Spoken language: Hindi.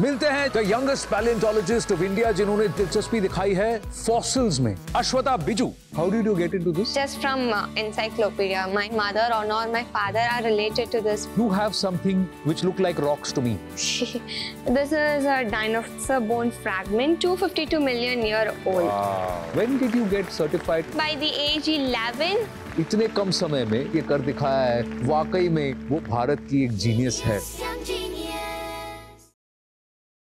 मिलते हैं the youngest palaeontologist of India जिन्होंने दिलचस्पी दिखाई है फॉसिल्स में Ashwatha Biju how did you get into this Just from uh, encyclopedia. My mother or nor my father are related to this. You have something which look like rocks to me. this is a dinosaur bone fragment, 252 million year old. When did you get certified? By the age 11, इतने कम समय में ये कर दिखाया है वाकई में वो भारत की एक जीनियस है